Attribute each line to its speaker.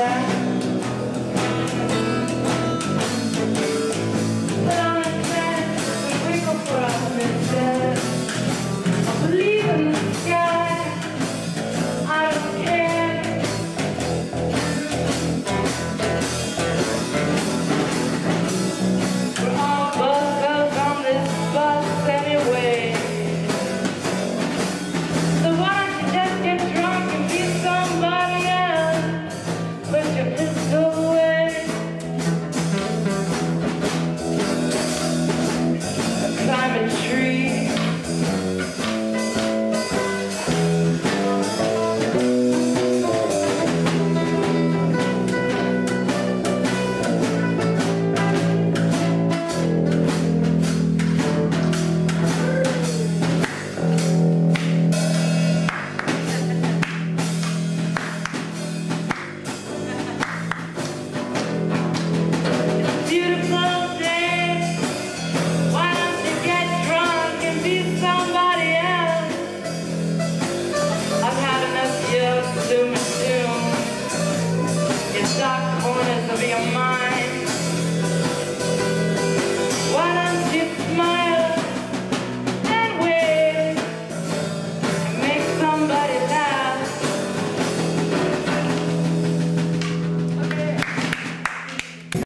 Speaker 1: that